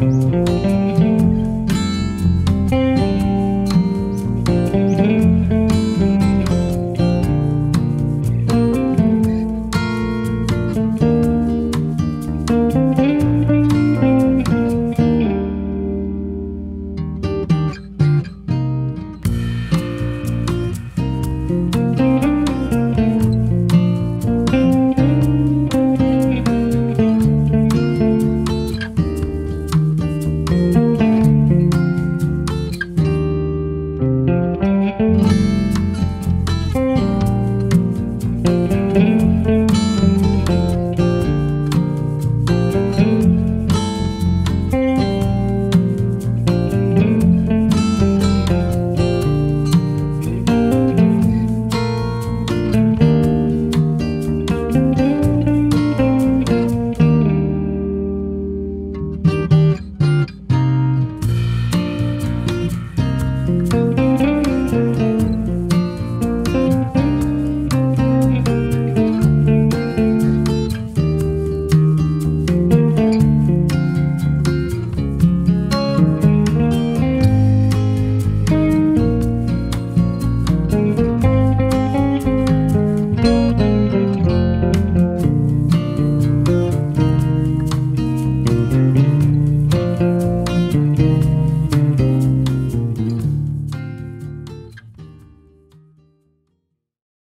Música